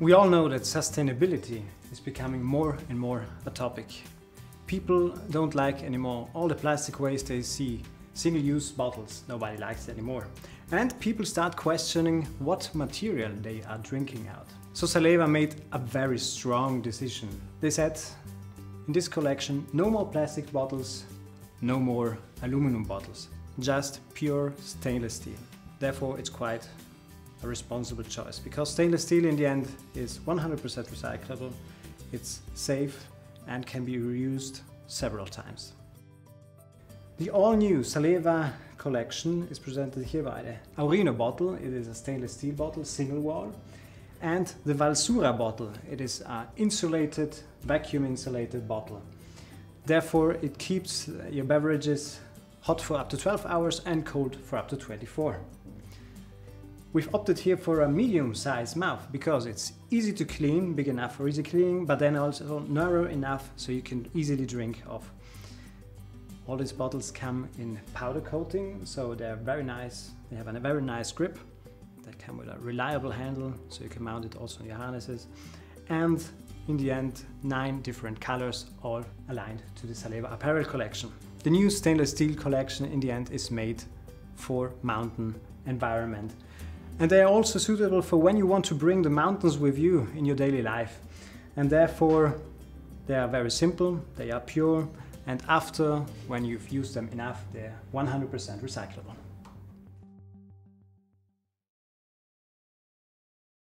We all know that sustainability is becoming more and more a topic. People don't like anymore all the plastic waste they see. Single-use bottles, nobody likes it anymore. And people start questioning what material they are drinking out. So Salewa made a very strong decision. They said, in this collection, no more plastic bottles, no more aluminum bottles, just pure stainless steel. Therefore, it's quite a responsible choice because stainless steel in the end is 100% recyclable, it's safe and can be reused several times. The all-new Salewa collection is presented here by the Aurino bottle, it is a stainless steel bottle, single wall, and the Valsura bottle, it is an insulated, vacuum insulated bottle. Therefore it keeps your beverages hot for up to 12 hours and cold for up to 24. We've opted here for a medium sized mouth because it's easy to clean, big enough for easy cleaning, but then also narrow enough so you can easily drink off. All these bottles come in powder coating, so they're very nice. They have a very nice grip. They come with a reliable handle, so you can mount it also on your harnesses. And in the end, nine different colors, all aligned to the Salewa apparel collection. The new stainless steel collection in the end is made for mountain environment. And they are also suitable for when you want to bring the mountains with you in your daily life. And therefore, they are very simple, they are pure, and after, when you've used them enough, they're 100% recyclable.